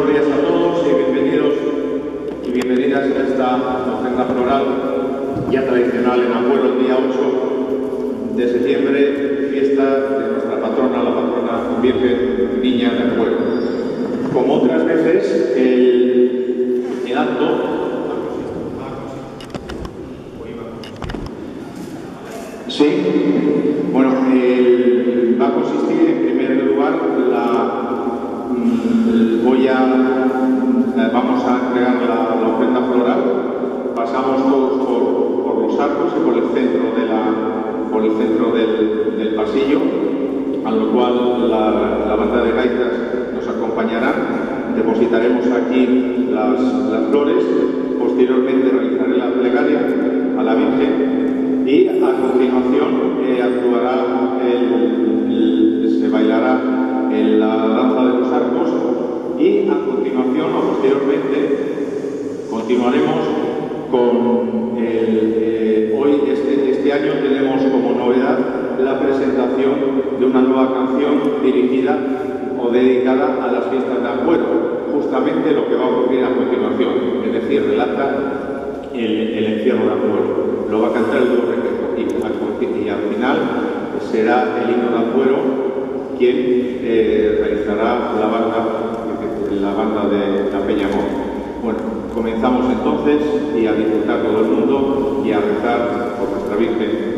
buenos días a todos y bienvenidos y bienvenidas a esta ofrenda floral ya tradicional en Abuelo, el día 8 de septiembre, fiesta de nuestra patrona, la patrona Virgen Niña de Abuelo. Como otras veces, el, el acto Sí, bueno, el- Por, los arcos y por el centro de la por el centro del, pasillo, a lo cual la, banda de gaitas nos acompañará. Depositaremos aquí las, flores. Posteriormente realizaré la plegaria a la Virgen y a continuación eh, actuará el- se bailará en la danza de los arcos y a continuación o posteriormente continuaremos eh, hoy este, este año tenemos como novedad la presentación de una nueva canción dirigida o dedicada a las fiestas de Agüero, justamente lo que va a ocurrir a continuación, es decir, relata el, encierro de Azuero. Lo va a cantar el dúo y, y al final será el himno de Azuero quien eh, realizará la banda, la banda de la Peñamón. Comenzamos entonces y a disfrutar todo el mundo y a rezar por nuestra Virgen.